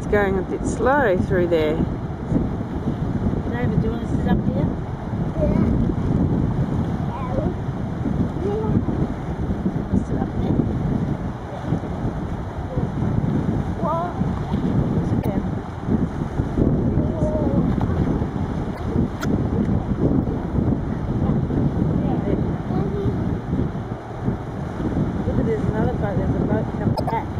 it's going a bit slow through there. David, do you want to sit up here? There's another boat, there's a boat coming back.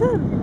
That's it.